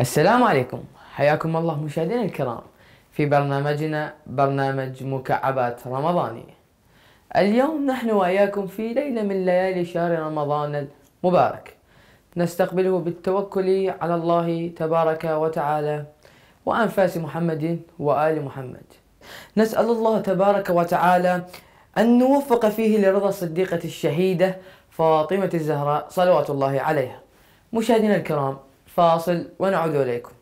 السلام عليكم. حياكم الله مشاهدينا الكرام في برنامجنا برنامج مكعبات رمضانية اليوم نحن وإياكم في ليلة من ليالي شهر رمضان المبارك. نستقبله بالتوكل على الله تبارك وتعالى وأنفاس محمد وآل محمد. نسأل الله تبارك وتعالى أن نوفق فيه لرضا الصديقة الشهيدة فاطمة الزهراء صلوات الله عليها. مشاهدينا الكرام فاصل ونعود إليكم.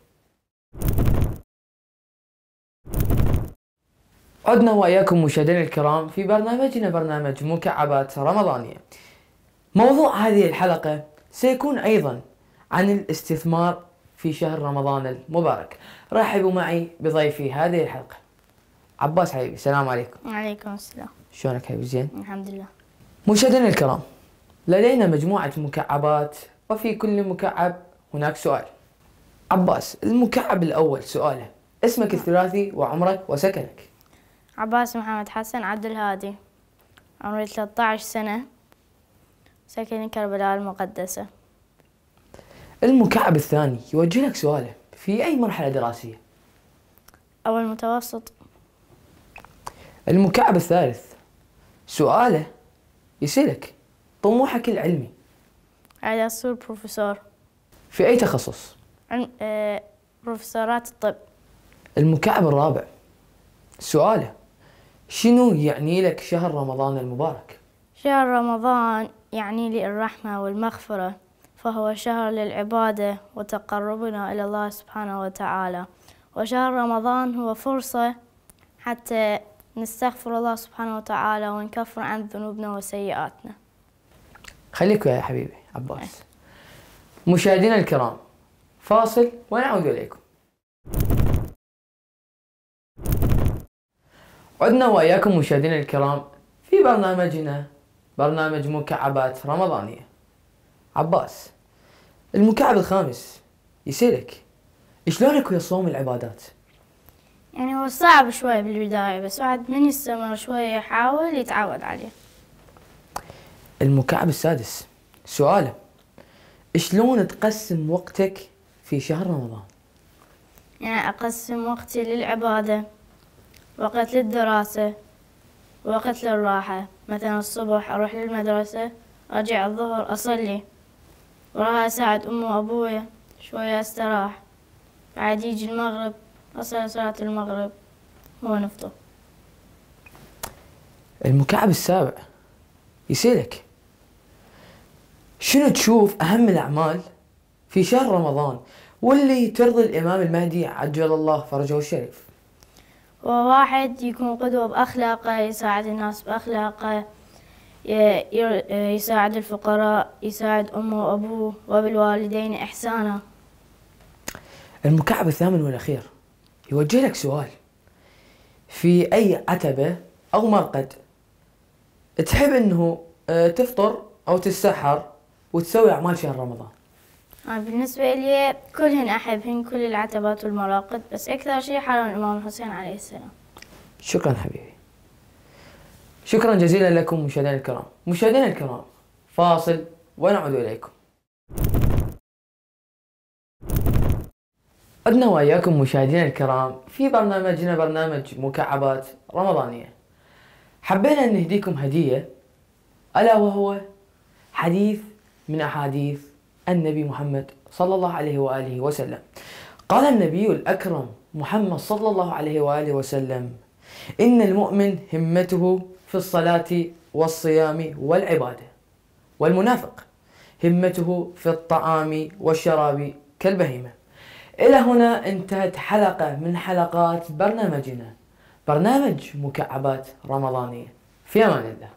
عدنا وإياكم مشاهدينا الكرام في برنامجنا برنامج مكعبات رمضانية. موضوع هذه الحلقة سيكون أيضا عن الاستثمار في شهر رمضان المبارك. رحبوا معي بضيفي هذه الحلقة. عباس حبيبي السلام عليكم. وعليكم السلام. شلونك حبيبي؟ زين. الحمد لله. مشاهدينا الكرام لدينا مجموعة مكعبات وفي كل مكعب هناك سؤال. عباس المكعب الأول سؤاله. اسمك الثلاثي وعمرك وسكنك. عباس محمد حسن عبد الهادي. عمري 13 سنة. سكن كربلاء المقدسة. المكعب الثاني يوجه لك سؤاله. في أي مرحلة دراسية؟ أول متوسط. المكعب الثالث سؤاله يسألك طموحك العلمي. عايز أصير بروفيسور. في أي تخصص؟ علم آه بروفيسورات الطب. المكعب الرابع. سؤاله شنو يعني لك شهر رمضان المبارك؟ شهر رمضان يعني لي الرحمة والمغفرة فهو شهر للعبادة وتقربنا إلى الله سبحانه وتعالى. وشهر رمضان هو فرصة حتى نستغفر الله سبحانه وتعالى ونكفر عن ذنوبنا وسيئاتنا. خليك يا حبيبي عباس. مشاهدينا الكرام فاصل ونعود إليكم. عدنا وإياكم مشاهدينا الكرام في برنامجنا برنامج مكعبات رمضانية. عباس المكعب الخامس يسألك شلونك ويا صوم العبادات؟ يعني هو صعب شوي بالبداية بس بعد من يستمر شوي يحاول يتعود عليه. المكعب السادس سؤاله شلون تقسم وقتك في شهر رمضان؟ يعني أقسم وقتي للعبادة وقت للدراسة وقت للراحة. مثلا الصبح أروح للمدرسة أرجع الظهر أصلي. وراها أساعد أمي وأبويا شوية أستراح. بعد يجي المغرب أصلي صلاة المغرب. ونفطر المكعب السابع يسألك شنو تشوف أهم الأعمال في شهر رمضان واللي ترضي الإمام المهدي عجل الله فرجه الشريف؟ وواحد يكون قدوة بأخلاقه يساعد الناس بأخلاقه يساعد الفقراء يساعد أمه وأبوه وبالوالدين إحسانا. المكعب الثامن والأخير يوجه لك سؤال. في أي عتبة أو مرقد تحب أنه آه، تفطر أو تتسحر وتسوي أعمال شهر رمضان. أنا بالنسبة لي كلهن أحبهن كل العتبات والمراقد بس أكثر شيء حرم الإمام الحسين عليه السلام. شكرا حبيبي. شكرا جزيلا لكم مشاهدينا الكرام. مشاهدينا الكرام فاصل ونعود إليكم. عدنا وإياكم مشاهدينا الكرام في برنامجنا برنامج مكعبات رمضانية. حبينا أن نهديكم هدية ألا وهو حديث من أحاديث النبي محمد صلى الله عليه وآله وسلم. قال النبي الأكرم محمد صلى الله عليه وآله وسلم إن المؤمن همته في الصلاة والصيام والعبادة. والمنافق همته في الطعام والشراب كالبهيمة. إلى هنا انتهت حلقة من حلقات برنامجنا. برنامج مكعبات رمضانية. في أمان الله.